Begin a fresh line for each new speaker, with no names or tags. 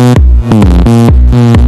Mm-hmm.